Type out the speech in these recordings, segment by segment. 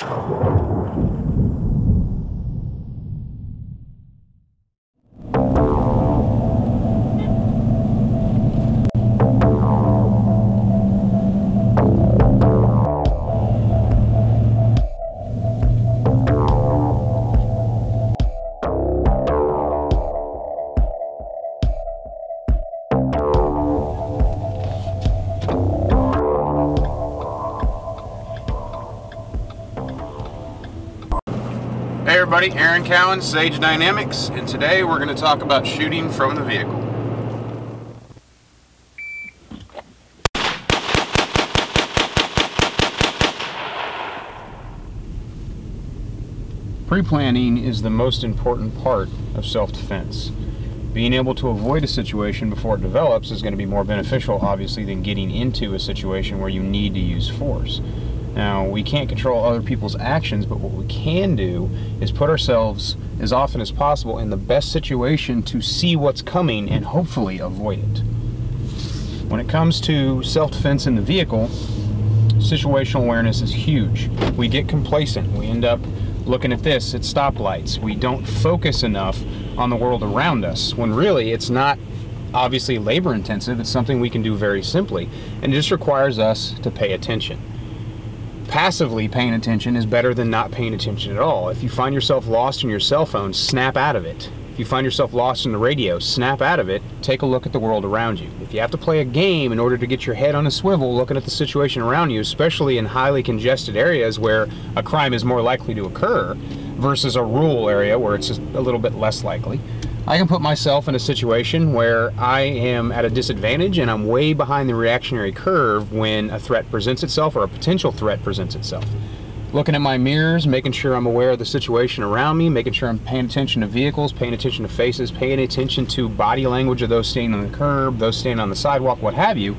Hey everybody, Aaron Cowan, Sage Dynamics, and today we're going to talk about shooting from the vehicle. Pre-planning is the most important part of self-defense. Being able to avoid a situation before it develops is going to be more beneficial, obviously, than getting into a situation where you need to use force. Now, we can't control other people's actions, but what we can do is put ourselves as often as possible in the best situation to see what's coming and hopefully avoid it. When it comes to self defense in the vehicle, situational awareness is huge. We get complacent. We end up looking at this at stoplights. We don't focus enough on the world around us when really it's not obviously labor intensive. It's something we can do very simply, and it just requires us to pay attention passively paying attention is better than not paying attention at all. If you find yourself lost in your cell phone, snap out of it. If you find yourself lost in the radio, snap out of it. Take a look at the world around you. If you have to play a game in order to get your head on a swivel looking at the situation around you, especially in highly congested areas where a crime is more likely to occur versus a rural area where it's a little bit less likely, I can put myself in a situation where I am at a disadvantage and I'm way behind the reactionary curve when a threat presents itself or a potential threat presents itself. Looking at my mirrors, making sure I'm aware of the situation around me, making sure I'm paying attention to vehicles, paying attention to faces, paying attention to body language of those standing on the curb, those standing on the sidewalk, what have you,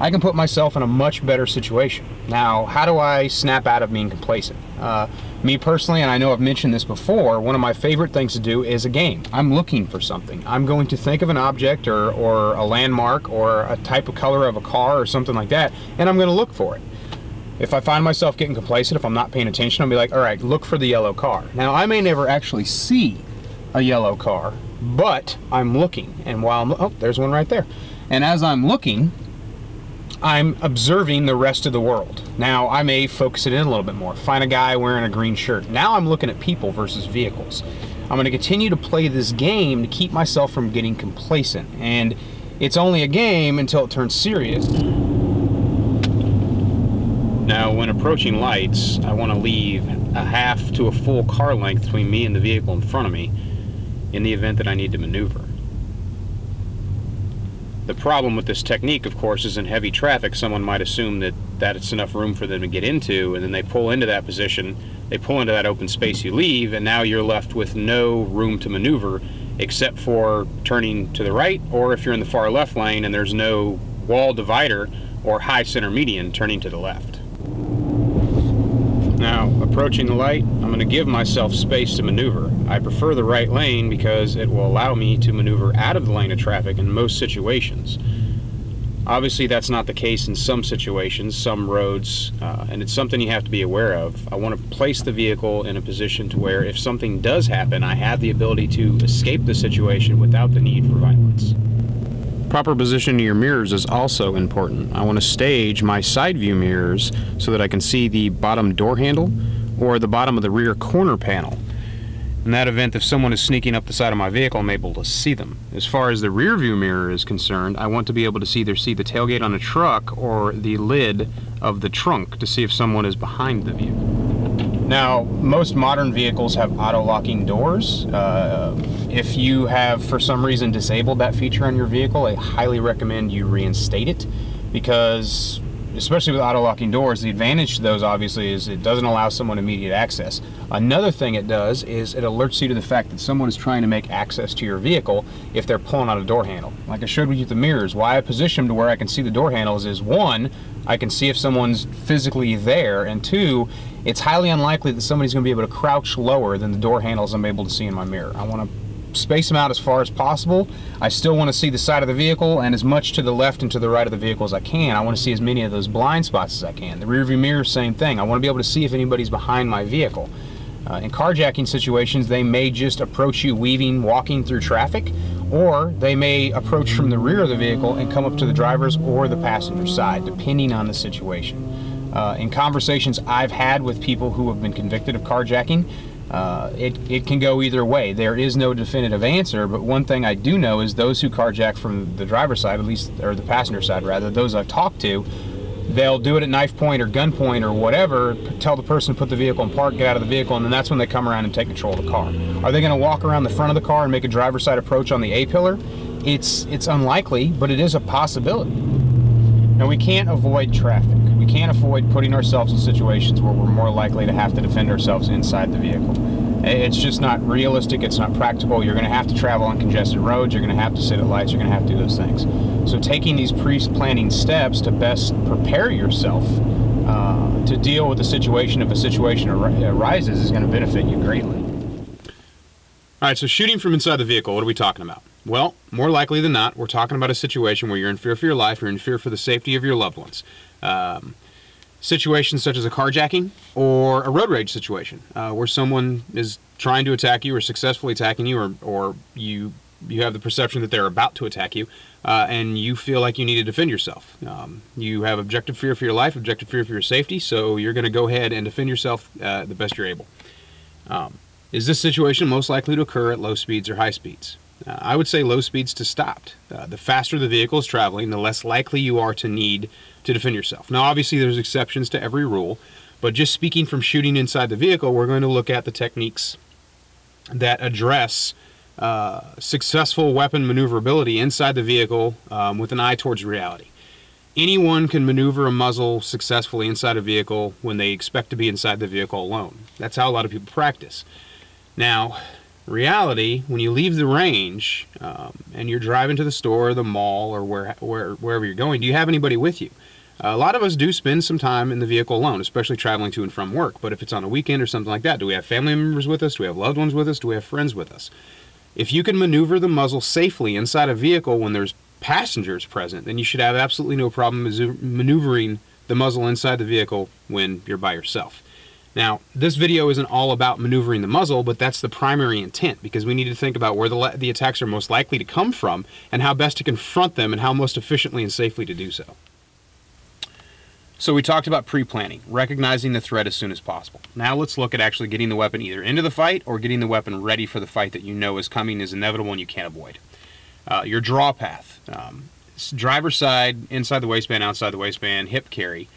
I can put myself in a much better situation. Now, how do I snap out of being complacent? Uh, me personally, and I know I've mentioned this before, one of my favorite things to do is a game. I'm looking for something. I'm going to think of an object or, or a landmark or a type of color of a car or something like that, and I'm going to look for it. If I find myself getting complacent, if I'm not paying attention, I'll be like, all right, look for the yellow car. Now, I may never actually see a yellow car, but I'm looking. And while I'm, oh, there's one right there. And as I'm looking, I'm observing the rest of the world. Now, I may focus it in a little bit more. Find a guy wearing a green shirt. Now I'm looking at people versus vehicles. I'm going to continue to play this game to keep myself from getting complacent. And it's only a game until it turns serious. Now, when approaching lights, I want to leave a half to a full car length between me and the vehicle in front of me in the event that I need to maneuver. The problem with this technique, of course, is in heavy traffic, someone might assume that, that it's enough room for them to get into, and then they pull into that position, they pull into that open space you leave, and now you're left with no room to maneuver except for turning to the right, or if you're in the far left lane and there's no wall divider or high center median, turning to the left. Now, approaching the light, I'm going to give myself space to maneuver. I prefer the right lane because it will allow me to maneuver out of the lane of traffic in most situations. Obviously, that's not the case in some situations, some roads, uh, and it's something you have to be aware of. I want to place the vehicle in a position to where if something does happen, I have the ability to escape the situation without the need for violence. Proper position of your mirrors is also important. I want to stage my side view mirrors so that I can see the bottom door handle or the bottom of the rear corner panel. In that event, if someone is sneaking up the side of my vehicle, I'm able to see them. As far as the rear view mirror is concerned, I want to be able to either see the tailgate on a truck or the lid of the trunk to see if someone is behind the vehicle. Now, most modern vehicles have auto-locking doors. Uh, if you have, for some reason, disabled that feature on your vehicle, I highly recommend you reinstate it because especially with auto-locking doors, the advantage to those obviously is it doesn't allow someone immediate access. Another thing it does is it alerts you to the fact that someone is trying to make access to your vehicle if they're pulling out a door handle. Like I showed with you the mirrors, why I position them to where I can see the door handles is one, I can see if someone's physically there, and two, it's highly unlikely that somebody's going to be able to crouch lower than the door handles I'm able to see in my mirror. I want to space them out as far as possible. I still want to see the side of the vehicle and as much to the left and to the right of the vehicle as I can. I want to see as many of those blind spots as I can. The rear view mirror, same thing. I want to be able to see if anybody's behind my vehicle. Uh, in carjacking situations, they may just approach you weaving, walking through traffic, or they may approach from the rear of the vehicle and come up to the driver's or the passenger side, depending on the situation. Uh, in conversations I've had with people who have been convicted of carjacking, uh, it, it can go either way. There is no definitive answer, but one thing I do know is those who carjack from the driver's side, at least, or the passenger side rather, those I've talked to, they'll do it at knife point or gun point or whatever, tell the person to put the vehicle in park, get out of the vehicle, and then that's when they come around and take control of the car. Are they going to walk around the front of the car and make a driver's side approach on the A pillar? It's, it's unlikely, but it is a possibility. Now, we can't avoid traffic. Can't avoid putting ourselves in situations where we're more likely to have to defend ourselves inside the vehicle. It's just not realistic. It's not practical. You're going to have to travel on congested roads. You're going to have to sit at lights. You're going to have to do those things. So, taking these pre-planning steps to best prepare yourself uh, to deal with the situation if a situation ar- arises is going to benefit you greatly. All right. So, shooting from inside the vehicle. What are we talking about? Well, more likely than not, we're talking about a situation where you're in fear for your life. You're in fear for the safety of your loved ones. Um, situations such as a carjacking or a road rage situation uh, where someone is trying to attack you or successfully attacking you or, or you you have the perception that they're about to attack you uh, and you feel like you need to defend yourself um, you have objective fear for your life objective fear for your safety so you're going to go ahead and defend yourself uh, the best you're able um, is this situation most likely to occur at low speeds or high speeds uh, I would say low speeds to stopped. Uh, the faster the vehicle is traveling, the less likely you are to need to defend yourself. Now, obviously, there's exceptions to every rule, but just speaking from shooting inside the vehicle, we're going to look at the techniques that address uh, successful weapon maneuverability inside the vehicle um, with an eye towards reality. Anyone can maneuver a muzzle successfully inside a vehicle when they expect to be inside the vehicle alone. That's how a lot of people practice. Now, reality, when you leave the range um, and you're driving to the store, or the mall, or where, where, wherever you're going, do you have anybody with you? a lot of us do spend some time in the vehicle alone, especially traveling to and from work. But if it's on a weekend or something like that, do we have family members with us? Do we have loved ones with us? Do we have friends with us? If you can maneuver the muzzle safely inside a vehicle when there's passengers present, then you should have absolutely no problem maneuvering the muzzle inside the vehicle when you're by yourself. Now, this video isn't all about maneuvering the muzzle, but that's the primary intent because we need to think about where the, the attacks are most likely to come from and how best to confront them and how most efficiently and safely to do so. So we talked about pre-planning, recognizing the threat as soon as possible. Now let's look at actually getting the weapon either into the fight or getting the weapon ready for the fight that you know is coming is inevitable and you can't avoid. Uh, your draw path, um, driver side, inside the waistband, outside the waistband, hip carry,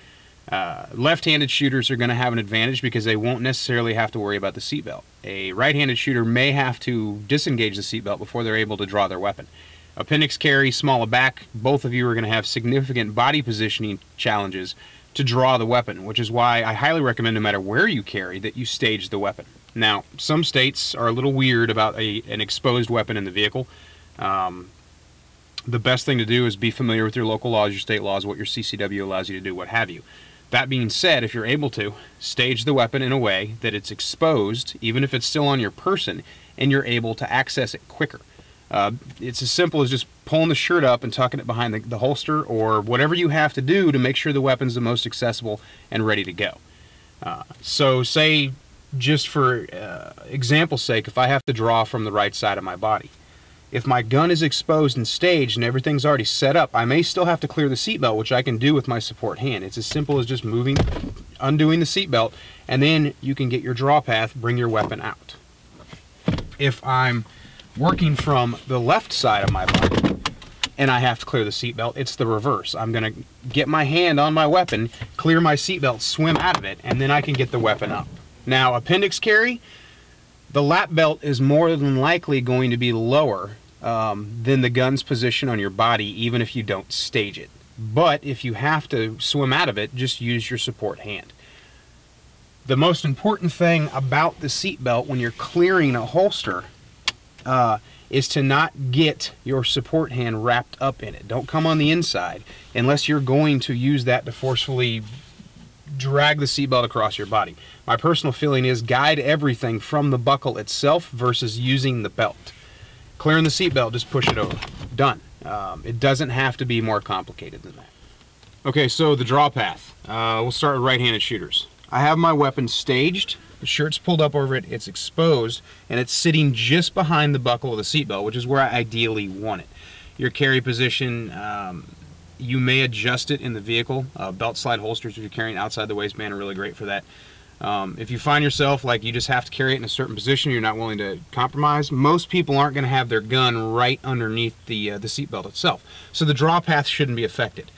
uh, left-handed shooters are going to have an advantage because they won't necessarily have to worry about the seatbelt. A right-handed shooter may have to disengage the seatbelt before they're able to draw their weapon. Appendix carry, smaller back, both of you are going to have significant body positioning challenges to draw the weapon, which is why I highly recommend no matter where you carry that you stage the weapon. Now, some states are a little weird about a, an exposed weapon in the vehicle. Um, the best thing to do is be familiar with your local laws, your state laws, what your CCW allows you to do, what have you. That being said, if you're able to, stage the weapon in a way that it's exposed, even if it's still on your person, and you're able to access it quicker. Uh, it's as simple as just pulling the shirt up and tucking it behind the, the, holster or whatever you have to do to make sure the weapon's the most accessible and ready to go. Uh, so, say, just for uh, example's sake, if I have to draw from the right side of my body, if my gun is exposed and staged and everything's already set up, I may still have to clear the seatbelt, which I can do with my support hand. It's as simple as just moving, undoing the seatbelt, and then you can get your draw path, bring your weapon out. If I'm working from the left side of my body and I have to clear the seatbelt, it's the reverse. I'm going to get my hand on my weapon, clear my seatbelt, swim out of it, and then I can get the weapon up. Now, appendix carry, the lap belt is more than likely going to be lower um, than the gun's position on your body, even if you don't stage it. But if you have to swim out of it, just use your support hand. The most important thing about the seatbelt when you're clearing a holster uh, is to not get your support hand wrapped up in it. Don't come on the inside unless you're going to use that to forcefully drag the seatbelt across your body. My personal feeling is guide everything from the buckle itself versus using the belt. Clearing the seatbelt, just push it over. Done. Um, it doesn't have to be more complicated than that. Okay, so the draw path. Uh, we'll start with right-handed shooters. I have my weapon staged, the shirt's pulled up over it, it's exposed, and it's sitting just behind the buckle of the seatbelt, which is where I ideally want it. Your carry position, um, you may adjust it in the vehicle. Uh, belt slide holsters, if you're carrying outside the waistband, are really great for that. Um, if you find yourself like you just have to carry it in a certain position, you're not willing to compromise. Most people aren't going to have their gun right underneath the uh, the seatbelt itself, so the draw path shouldn't be affected.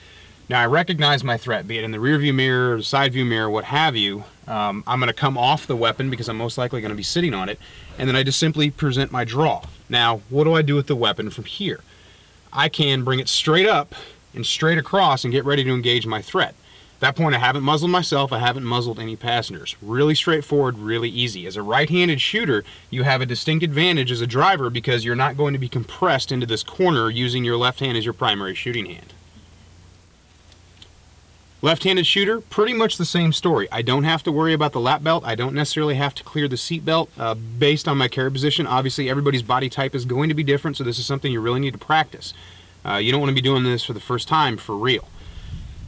Now I recognize my threat, be it in the rear view mirror, side view mirror, what have you. Um, I'm going to come off the weapon because I'm most likely going to be sitting on it, and then I just simply present my draw. Now, what do I do with the weapon from here? I can bring it straight up and straight across and get ready to engage my threat. At that point, I haven't muzzled myself, I haven't muzzled any passengers. Really straightforward, really easy. As a right-handed shooter, you have a distinct advantage as a driver because you're not going to be compressed into this corner using your left hand as your primary shooting hand. Left-handed shooter, pretty much the same story. I don't have to worry about the lap belt. I don't necessarily have to clear the seat belt uh, based on my carry position. Obviously, everybody's body type is going to be different, so this is something you really need to practice. Uh, you don't want to be doing this for the first time for real.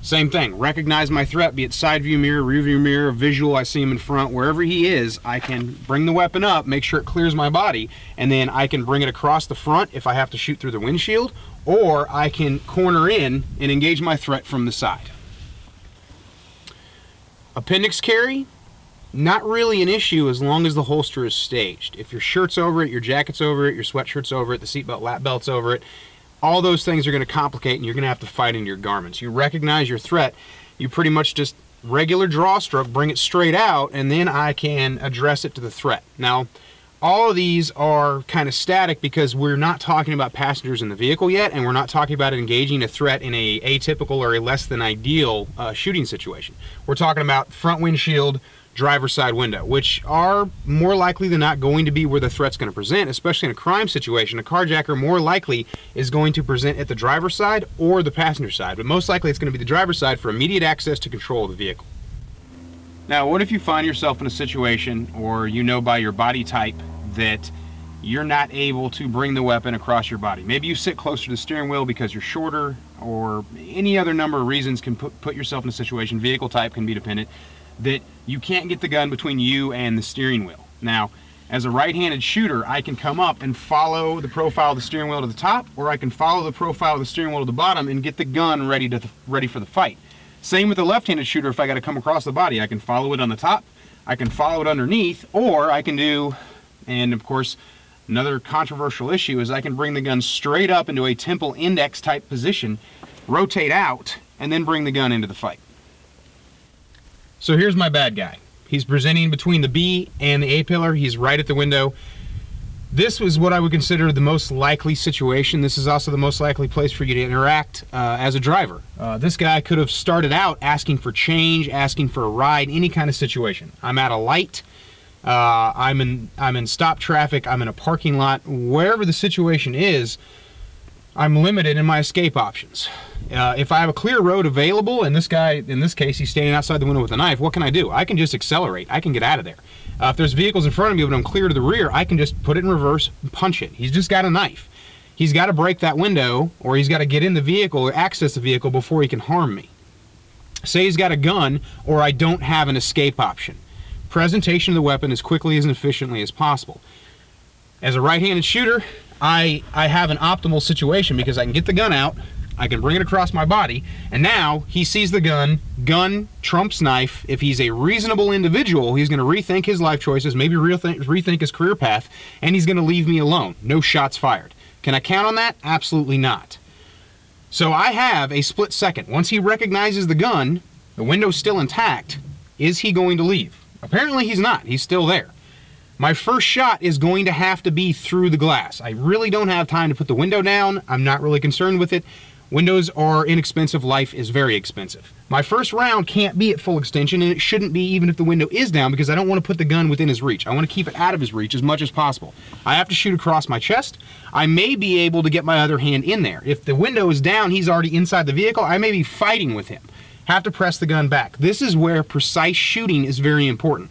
Same thing, recognize my threat, be it side view mirror, rear view mirror, visual, I see him in front, wherever he is, I can bring the weapon up, make sure it clears my body, and then I can bring it across the front if I have to shoot through the windshield, or I can corner in and engage my threat from the side. Appendix carry, not really an issue as long as the holster is staged. If your shirt's over it, your jacket's over it, your sweatshirt's over it, the seatbelt lap belt's over it, all those things are going to complicate and you're going to have to fight in your garments. You recognize your threat, you pretty much just regular draw stroke, bring it straight out, and then I can address it to the threat. Now, all of these are kind of static because we're not talking about passengers in the vehicle yet, and we're not talking about engaging a threat in a atypical or a less than ideal uh, shooting situation. We're talking about front windshield, driver's side window, which are more likely than not going to be where the threat's going to present, especially in a crime situation. A carjacker more likely is going to present at the driver's side or the passenger side, but most likely it's going to be the driver's side for immediate access to control of the vehicle. Now, what if you find yourself in a situation, or you know by your body type, that you're not able to bring the weapon across your body? Maybe you sit closer to the steering wheel because you're shorter, or any other number of reasons can put, put yourself in a situation, vehicle type can be dependent, that you can't get the gun between you and the steering wheel. Now, as a right-handed shooter, I can come up and follow the profile of the steering wheel to the top, or I can follow the profile of the steering wheel to the bottom and get the gun ready to ready for the fight. Same with the left-handed shooter, if I got to come across the body, I can follow it on the top, I can follow it underneath, or I can do, and of course, another controversial issue is I can bring the gun straight up into a temple index type position, rotate out, and then bring the gun into the fight. So here's my bad guy. He's presenting between the B and the A pillar. He's right at the window. This was what I would consider the most likely situation. This is also the most likely place for you to interact uh, as a driver. Uh, this guy could have started out asking for change, asking for a ride, any kind of situation. I'm at a light. Uh, I'm in I'm in stop traffic. I'm in a parking lot. Wherever the situation is, I'm limited in my escape options. Uh, if I have a clear road available, and this guy, in this case, he's standing outside the window with a knife, what can I do? I can just accelerate. I can get out of there. Uh, if there's vehicles in front of me but I'm clear to the rear, I can just put it in reverse and punch it. He's just got a knife. He's got to break that window or he's got to get in the vehicle or access the vehicle before he can harm me. Say he's got a gun or I don't have an escape option. Presentation of the weapon as quickly and efficiently as possible. As a right-handed shooter, I, I have an optimal situation because I can get the gun out, I can bring it across my body, and now he sees the gun, gun trumps knife. If he's a reasonable individual, he's going to rethink his life choices, maybe rethink, rethink his career path, and he's going to leave me alone. No shots fired. Can I count on that? Absolutely not. So I have a split second. Once he recognizes the gun, the window's still intact, is he going to leave? Apparently he's not. He's still there. My first shot is going to have to be through the glass. I really don't have time to put the window down. I'm not really concerned with it. Windows are inexpensive, life is very expensive. My first round can't be at full extension, and it shouldn't be even if the window is down because I don't want to put the gun within his reach. I want to keep it out of his reach as much as possible. I have to shoot across my chest. I may be able to get my other hand in there. If the window is down, he's already inside the vehicle, I may be fighting with him. Have to press the gun back. This is where precise shooting is very important.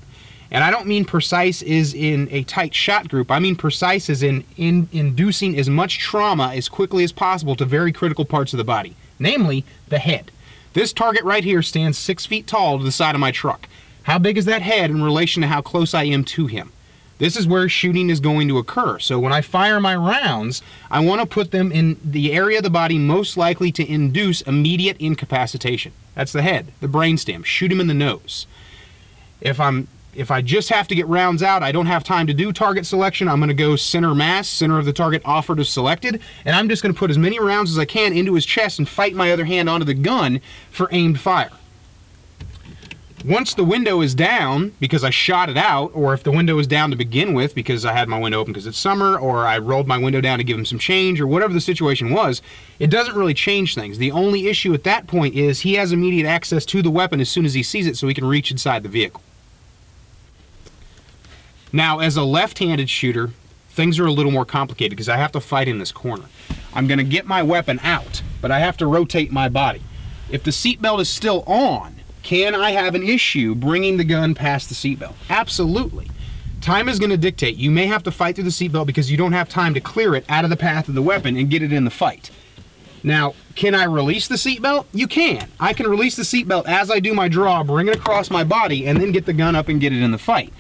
And I don't mean precise is in a tight shot group. I mean precise is in, in inducing as much trauma as quickly as possible to very critical parts of the body, namely the head. This target right here stands six feet tall to the side of my truck. How big is that head in relation to how close I am to him? This is where shooting is going to occur. So when I fire my rounds, I want to put them in the area of the body most likely to induce immediate incapacitation. That's the head, the brainstem. Shoot him in the nose. If I'm if I just have to get rounds out, I don't have time to do target selection. I'm going to go center mass, center of the target offered is selected, and I'm just going to put as many rounds as I can into his chest and fight my other hand onto the gun for aimed fire. Once the window is down because I shot it out, or if the window is down to begin with because I had my window open because it's summer, or I rolled my window down to give him some change, or whatever the situation was, it doesn't really change things. The only issue at that point is he has immediate access to the weapon as soon as he sees it so he can reach inside the vehicle. Now, as a left-handed shooter, things are a little more complicated because I have to fight in this corner. I'm going to get my weapon out, but I have to rotate my body. If the seatbelt is still on, can I have an issue bringing the gun past the seatbelt? Absolutely. Time is going to dictate. You may have to fight through the seatbelt because you don't have time to clear it out of the path of the weapon and get it in the fight. Now, can I release the seatbelt? You can. I can release the seatbelt as I do my draw, bring it across my body, and then get the gun up and get it in the fight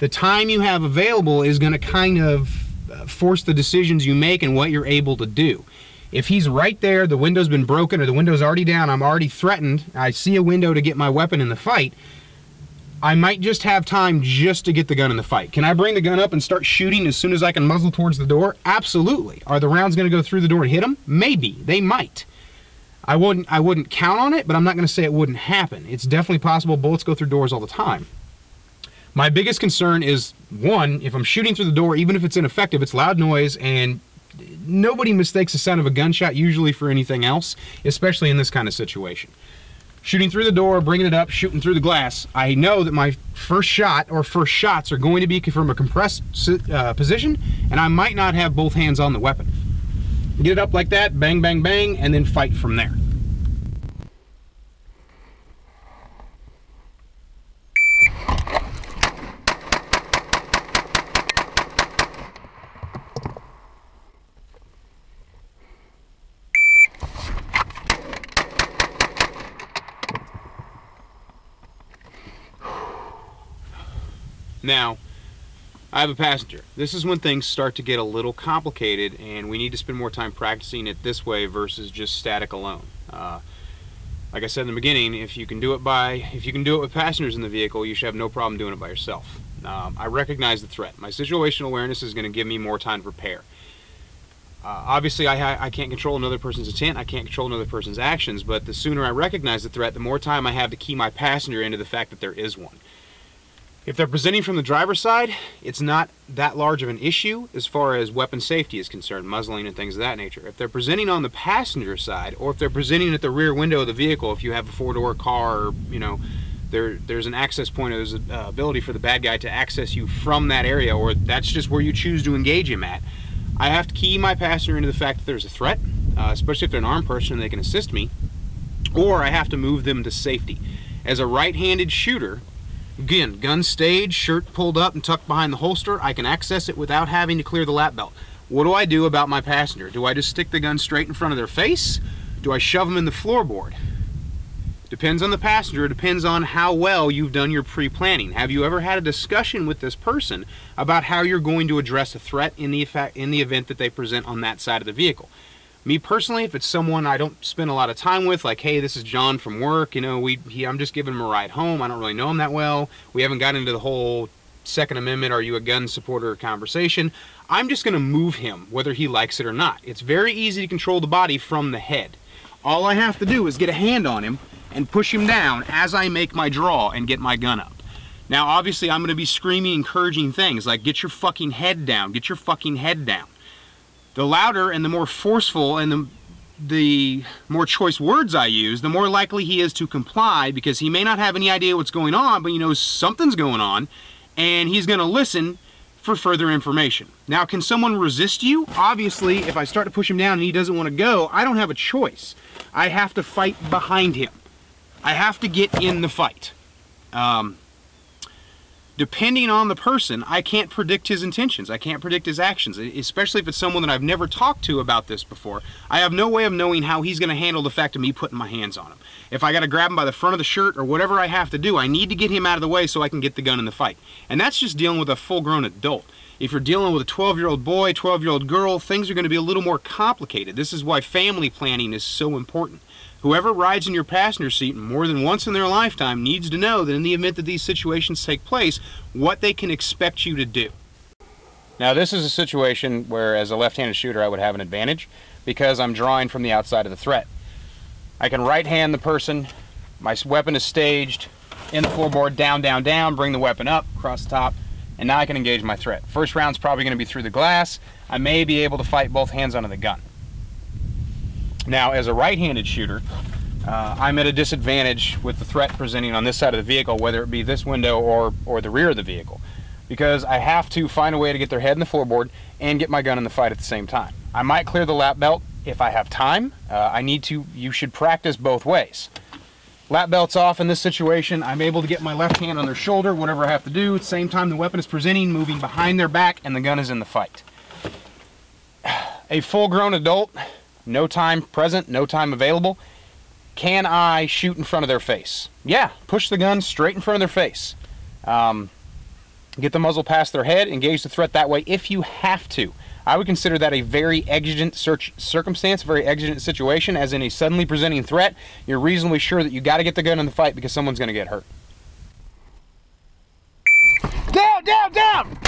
the time you have available is going to kind of uh, force the decisions you make and what you're able to do. If he's right there, the window's been broken or the window's already down, I'm already threatened, I see a window to get my weapon in the fight, I might just have time just to get the gun in the fight. Can I bring the gun up and start shooting as soon as I can muzzle towards the door? Absolutely. Are the rounds going to go through the door and hit him? Maybe. They might. I wouldn't I wouldn't count on it, but I'm not going to say it wouldn't happen. It's definitely possible bullets go through doors all the time. My biggest concern is one, if I'm shooting through the door, even if it's ineffective, it's loud noise and nobody mistakes the sound of a gunshot usually for anything else, especially in this kind of situation. Shooting through the door, bringing it up, shooting through the glass, I know that my first shot or first shots are going to be from a compressed uh, position, and I might not have both hands on the weapon. Get it up like that, bang, bang, bang, and then fight from there. Now, I have a passenger. This is when things start to get a little complicated and we need to spend more time practicing it this way versus just static alone. Uh, like I said in the beginning, if you can do it by, if you can do it with passengers in the vehicle, you should have no problem doing it by yourself. Um, I recognize the threat. My situational awareness is going to give me more time to prepare. Uh, obviously, I, I can't control another person's intent. I can't control another person's actions. But the sooner I recognize the threat, the more time I have to key my passenger into the fact that there is one. If they're presenting from the driver's side, it's not that large of an issue as far as weapon safety is concerned, muzzling and things of that nature. If they're presenting on the passenger side, or if they're presenting at the rear window of the vehicle, if you have a four-door car, or, you know, there, there's an access point, there's an uh, ability for the bad guy to access you from that area, or that's just where you choose to engage him at. I have to key my passenger into the fact that there's a threat, uh, especially if they're an armed person and they can assist me, or I have to move them to safety. As a right-handed shooter, Again, gun stage, shirt pulled up and tucked behind the holster. I can access it without having to clear the lap belt. What do I do about my passenger? Do I just stick the gun straight in front of their face? Do I shove them in the floorboard? Depends on the passenger, depends on how well you've done your pre-planning. Have you ever had a discussion with this person about how you're going to address a threat in the, effect, in the event that they present on that side of the vehicle? Me personally, if it's someone I don't spend a lot of time with, like, hey, this is John from work, you know, we he, I'm just giving him a ride home. I don't really know him that well. We haven't got into the whole Second Amendment, are you a gun supporter conversation. I'm just going to move him, whether he likes it or not. It's very easy to control the body from the head. All I have to do is get a hand on him and push him down as I make my draw and get my gun up. Now, obviously, I'm going to be screaming encouraging things like, get your fucking head down, get your fucking head down the louder and the more forceful and the the more choice words I use, the more likely he is to comply because he may not have any idea what's going on, but he knows something's going on and he's going to listen for further information. Now, can someone resist you? Obviously, if I start to push him down and he doesn't want to go, I don't have a choice. I have to fight behind him. I have to get in the fight. Um, depending on the person, I can't predict his intentions. I can't predict his actions, especially if it's someone that I've never talked to about this before. I have no way of knowing how he's going to handle the fact of me putting my hands on him. If I got to grab him by the front of the shirt or whatever I have to do, I need to get him out of the way so I can get the gun in the fight. And that's just dealing with a full grown adult. If you're dealing with a 12 year old boy, 12 year old girl, things are going to be a little more complicated. This is why family planning is so important. Whoever rides in your passenger seat more than once in their lifetime needs to know that in the event that these situations take place, what they can expect you to do. Now, this is a situation where, as a left handed shooter, I would have an advantage because I'm drawing from the outside of the threat. I can right hand the person, my weapon is staged in the floorboard, down, down, down, bring the weapon up, across the top, and now I can engage my threat. First round's probably going to be through the glass. I may be able to fight both hands onto the gun. Now, as a right-handed shooter, uh, I'm at a disadvantage with the threat presenting on this side of the vehicle, whether it be this window or, or the rear of the vehicle, because I have to find a way to get their head in the floorboard and get my gun in the fight at the same time. I might clear the lap belt if I have time. Uh, I need to, you should practice both ways. Lap belt's off in this situation. I'm able to get my left hand on their shoulder, whatever I have to do. At the same time, the weapon is presenting, moving behind their back, and the gun is in the fight. A full grown adult no time present, no time available. Can I shoot in front of their face? Yeah, push the gun straight in front of their face. Um, get the muzzle past their head, engage the threat that way if you have to. I would consider that a very exigent search circumstance, very exigent situation, as in a suddenly presenting threat. You're reasonably sure that you got to get the gun in the fight because someone's going to get hurt. Down, down, down!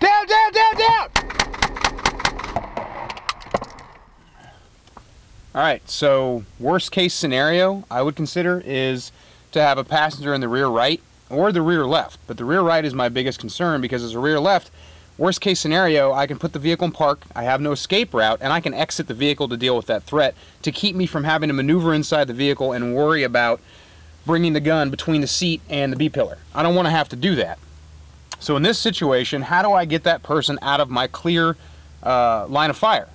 Down, down, down, down! All right, so worst case scenario I would consider is to have a passenger in the rear right or the rear left. But the rear right is my biggest concern because as a rear left, worst case scenario, I can put the vehicle in park, I have no escape route, and I can exit the vehicle to deal with that threat to keep me from having to maneuver inside the vehicle and worry about bringing the gun between the seat and the B pillar. I don't want to have to do that. So in this situation, how do I get that person out of my clear uh, line of fire?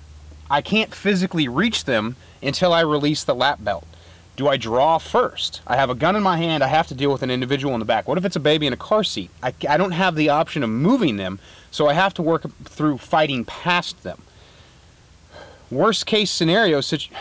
I can't physically reach them until I release the lap belt. Do I draw first? I have a gun in my hand. I have to deal with an individual in the back. What if it's a baby in a car seat? I, I don't have the option of moving them, so I have to work through fighting past them. Worst case scenario, situ-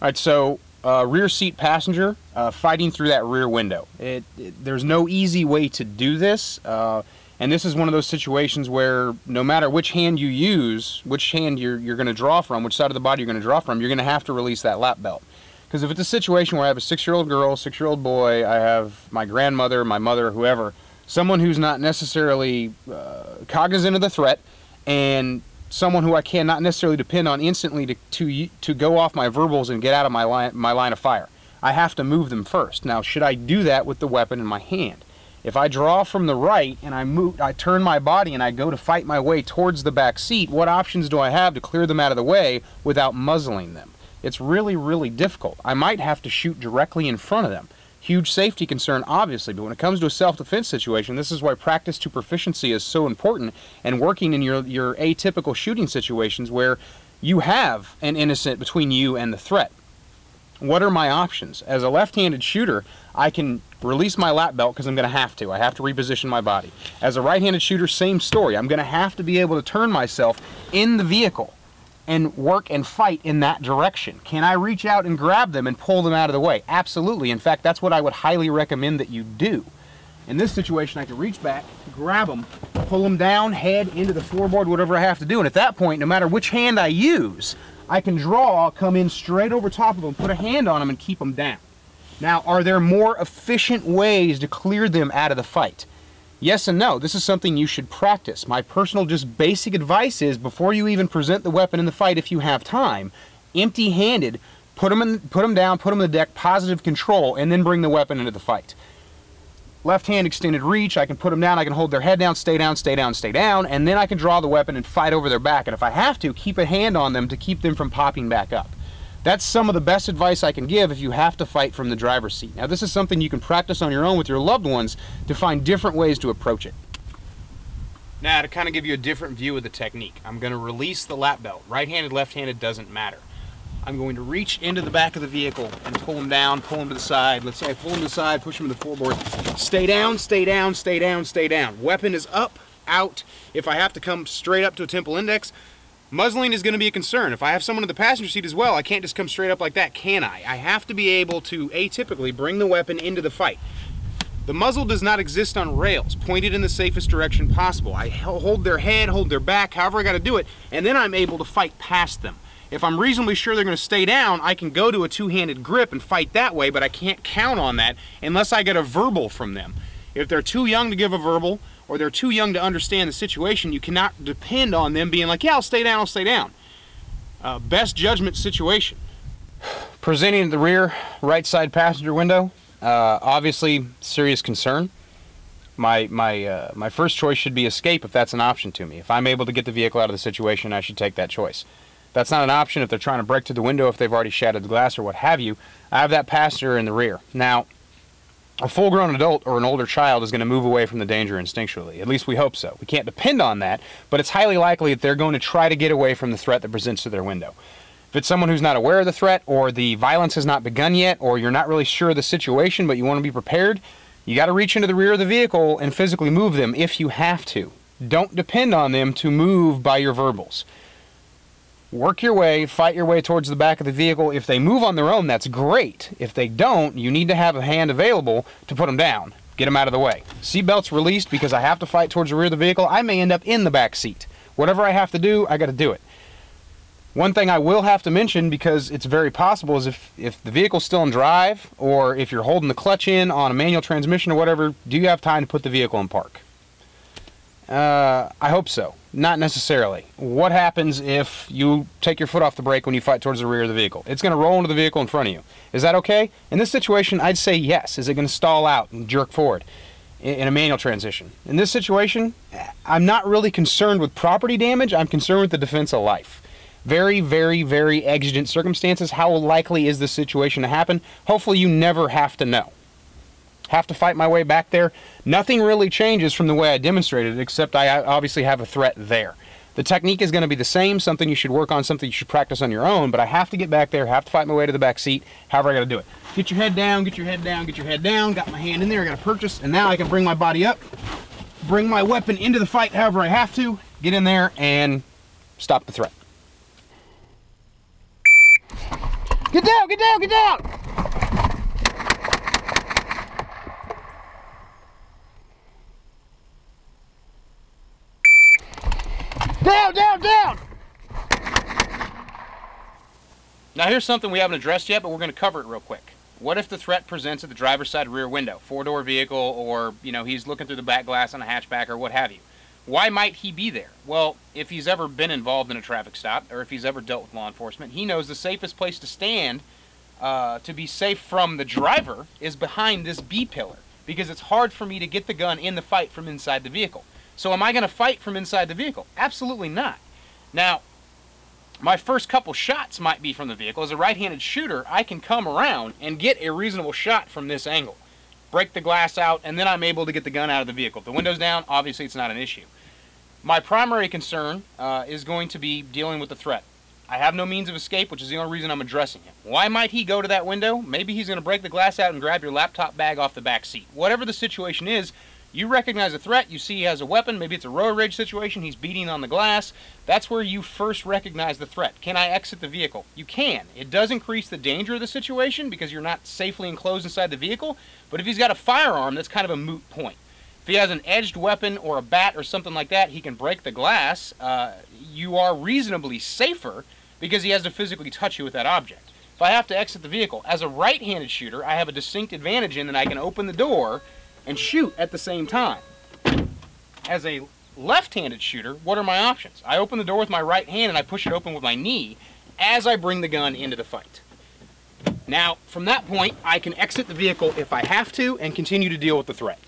all right, so uh, rear seat passenger uh, fighting through that rear window. It, it, there's no easy way to do this. Uh, and this is one of those situations where no matter which hand you use, which hand you're, you're going to draw from, which side of the body you're going to draw from, you're going to have to release that lap belt. Because if it's a situation where I have a six year old girl, six year old boy, I have my grandmother, my mother, whoever, someone who's not necessarily uh, cognizant of the threat, and someone who I cannot necessarily depend on instantly to, to, to go off my verbals and get out of my line, my line of fire. I have to move them first. Now, should I do that with the weapon in my hand? If I draw from the right and I move, I turn my body and I go to fight my way towards the back seat, what options do I have to clear them out of the way without muzzling them? It's really, really difficult. I might have to shoot directly in front of them. Huge safety concern, obviously, but when it comes to a self-defense situation, this is why practice to proficiency is so important and working in your, your atypical shooting situations where you have an innocent between you and the threat. What are my options? As a left-handed shooter, I can release my lap belt because I'm going to have to. I have to reposition my body. As a right-handed shooter, same story. I'm going to have to be able to turn myself in the vehicle and work and fight in that direction. Can I reach out and grab them and pull them out of the way? Absolutely. In fact, that's what I would highly recommend that you do. In this situation, I can reach back, grab them, pull them down, head into the floorboard, whatever I have to do. And at that point, no matter which hand I use, I can draw, come in straight over top of them, put a hand on them, and keep them down. Now, are there more efficient ways to clear them out of the fight? Yes and no. This is something you should practice. My personal, just basic advice is before you even present the weapon in the fight, if you have time, empty handed, put them, in, put them down, put them in the deck, positive control, and then bring the weapon into the fight. Left hand extended reach, I can put them down, I can hold their head down, stay down, stay down, stay down, and then I can draw the weapon and fight over their back. And if I have to, keep a hand on them to keep them from popping back up. That's some of the best advice I can give if you have to fight from the driver's seat. Now, this is something you can practice on your own with your loved ones to find different ways to approach it. Now, to kind of give you a different view of the technique, I'm going to release the lap belt. Right handed, left handed doesn't matter. I'm going to reach into the back of the vehicle and pull him down, pull him to the side. Let's say I pull him to the side, push him to the floorboard. Stay down, stay down, stay down, stay down. Weapon is up, out. If I have to come straight up to a temple index, muzzling is going to be a concern. If I have someone in the passenger seat as well, I can't just come straight up like that, can I? I have to be able to atypically bring the weapon into the fight. The muzzle does not exist on rails, pointed in the safest direction possible. I hold their head, hold their back, however I got to do it, and then I'm able to fight past them. If I'm reasonably sure they're going to stay down, I can go to a two-handed grip and fight that way, but I can't count on that unless I get a verbal from them. If they're too young to give a verbal, or they're too young to understand the situation, you cannot depend on them being like, yeah, I'll stay down, I'll stay down. Uh, best judgment situation. Presenting at the rear right side passenger window, uh, obviously serious concern. My, my, uh, my first choice should be escape if that's an option to me. If I'm able to get the vehicle out of the situation, I should take that choice. That's not an option if they're trying to break through the window, if they've already shattered the glass or what have you. I have that passenger in the rear. Now, a full grown adult or an older child is going to move away from the danger instinctually. At least we hope so. We can't depend on that, but it's highly likely that they're going to try to get away from the threat that presents to their window. If it's someone who's not aware of the threat, or the violence has not begun yet, or you're not really sure of the situation but you want to be prepared, you got to reach into the rear of the vehicle and physically move them if you have to. Don't depend on them to move by your verbals work your way, fight your way towards the back of the vehicle. If they move on their own, that's great. If they don't, you need to have a hand available to put them down. Get them out of the way. Seatbelt's released because I have to fight towards the rear of the vehicle. I may end up in the back seat. Whatever I have to do, I got to do it. One thing I will have to mention because it's very possible is if, if the vehicle's still in drive or if you're holding the clutch in on a manual transmission or whatever, do you have time to put the vehicle in park? Uh, I hope so. Not necessarily. What happens if you take your foot off the brake when you fight towards the rear of the vehicle? It's going to roll into the vehicle in front of you. Is that okay? In this situation, I'd say yes. Is it going to stall out and jerk forward in a manual transition? In this situation, I'm not really concerned with property damage. I'm concerned with the defense of life. Very, very, very exigent circumstances. How likely is this situation to happen? Hopefully, you never have to know have to fight my way back there. Nothing really changes from the way I demonstrated, except I obviously have a threat there. The technique is going to be the same, something you should work on, something you should practice on your own, but I have to get back there, have to fight my way to the back seat, however I got to do it. Get your head down, get your head down, get your head down, got my hand in there, I got to purchase, and now I can bring my body up, bring my weapon into the fight however I have to, get in there and stop the threat. Get down, get down, get down! Down, down, down! Now here's something we haven't addressed yet, but we're going to cover it real quick. What if the threat presents at the driver's side rear window, four-door vehicle, or, you know, he's looking through the back glass on a hatchback or what have you? Why might he be there? Well, if he's ever been involved in a traffic stop, or if he's ever dealt with law enforcement, he knows the safest place to stand uh, to be safe from the driver is behind this B pillar, because it's hard for me to get the gun in the fight from inside the vehicle. So am I going to fight from inside the vehicle? Absolutely not. Now, my first couple shots might be from the vehicle. As a right-handed shooter, I can come around and get a reasonable shot from this angle. Break the glass out, and then I'm able to get the gun out of the vehicle. If the window's down, obviously it's not an issue. My primary concern uh, is going to be dealing with the threat. I have no means of escape, which is the only reason I'm addressing him. Why might he go to that window? Maybe he's going to break the glass out and grab your laptop bag off the back seat. Whatever the situation is, you recognize a threat, you see he has a weapon, maybe it's a road rage situation, he's beating on the glass. That's where you first recognize the threat. Can I exit the vehicle? You can. It does increase the danger of the situation because you're not safely enclosed inside the vehicle, but if he's got a firearm, that's kind of a moot point. If he has an edged weapon or a bat or something like that, he can break the glass. Uh, you are reasonably safer because he has to physically touch you with that object. If I have to exit the vehicle, as a right-handed shooter, I have a distinct advantage in that I can open the door and shoot at the same time. As a left-handed shooter, what are my options? I open the door with my right hand and I push it open with my knee as I bring the gun into the fight. Now, from that point, I can exit the vehicle if I have to and continue to deal with the threat.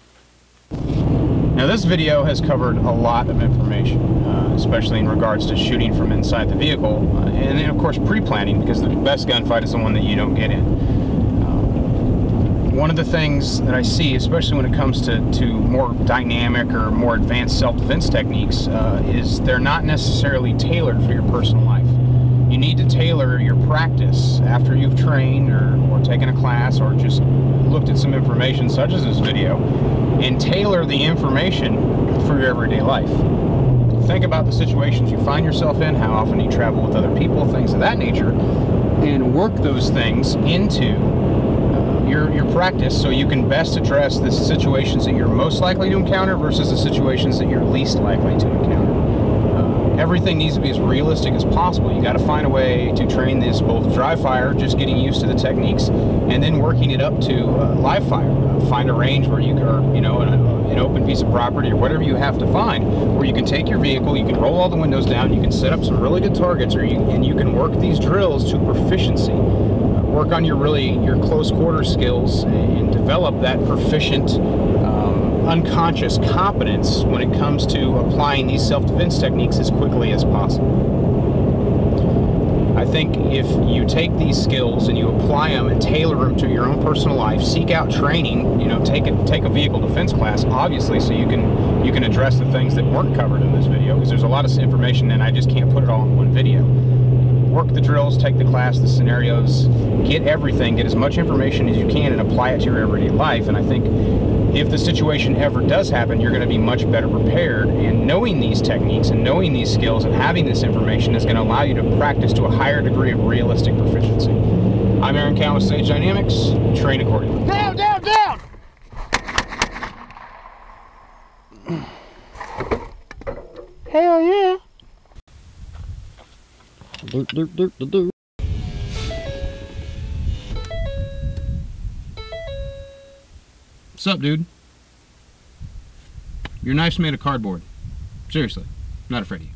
Now this video has covered a lot of information, uh, especially in regards to shooting from inside the vehicle, uh, and then of course pre-planning, because the best gunfight is the one that you don't get in one of the things that I see, especially when it comes to, to more dynamic or more advanced self-defense techniques, uh, is they're not necessarily tailored for your personal life. you need to tailor your practice after you've trained or, or taken a class or just looked at some information such as this video and tailor the information for your everyday life. Think about the situations you find yourself in, how often you travel with other people, things of that nature, and work those things into your, your practice so you can best address the situations that you're most likely to encounter versus the situations that you're least likely to encounter everything needs to be as realistic as possible. You got to find a way to train this both dry fire, just getting used to the techniques, and then working it up to uh, live fire. Uh, find a range where you can, you know, an, an, open piece of property or whatever you have to find, where you can take your vehicle, you can roll all the windows down, you can set up some really good targets, or you and you can work these drills to proficiency. Work on your really your close quarter skills and develop that proficient. Um, unconscious competence when it comes to applying these self-defense techniques as quickly as possible. I think if you take these skills and you apply them and tailor them to your own personal life, seek out training, you know, take a take a vehicle defense class, obviously, so you can you can address the things that weren't covered in this video because there's a lot of information and I just can't put it all in one video. Work the drills, take the class, the scenarios, get everything, get as much information as you can, and apply it to your everyday life. And I think if the situation ever does happen, you're going to be much better prepared. And knowing these techniques and knowing these skills and having this information is going to allow you to practice to a higher degree of realistic proficiency. I'm Aaron Cowan with Sage Dynamics. Train accordingly. Down, down, down! Hell yeah! What's up, dude? Your knife's made of cardboard. Seriously, I'm not afraid of you.